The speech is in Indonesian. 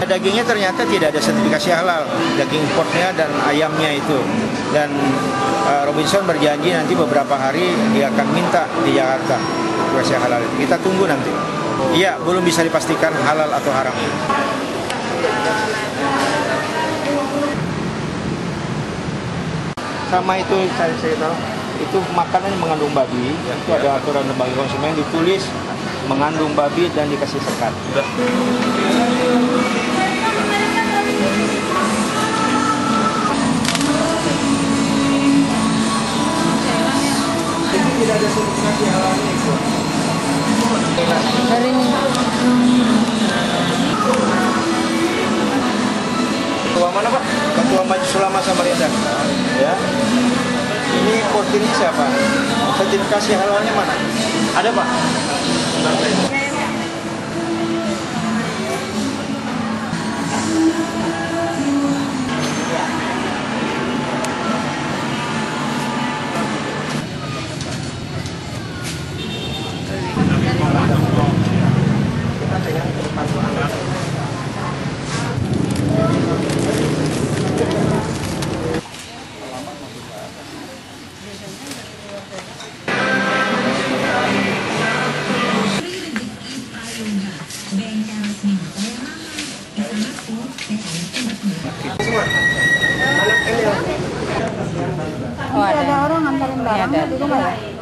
Dagingnya ternyata tidak ada sertifikasi halal, daging importnya dan ayamnya itu. Dan uh, Robinson berjanji nanti beberapa hari dia akan minta di Jakarta sertifikasi halal itu. Kita tunggu nanti. Iya, belum bisa dipastikan halal atau haram. Sama itu saya, saya tahu itu makanan yang mengandung babi itu ada aturan lembaga konsumen ditulis mengandung babi dan dikasih sekat. Ini ada sertifikasi halalnya itu. Hari ini. Ketua mana Pak? Ketua Majelis Ulama Samarinda. Ya. Ini portirnya siapa? Sertifikasi halalnya mana? Ada Pak? Oh, ada. ada orang nganterin barangnya di rumah ya?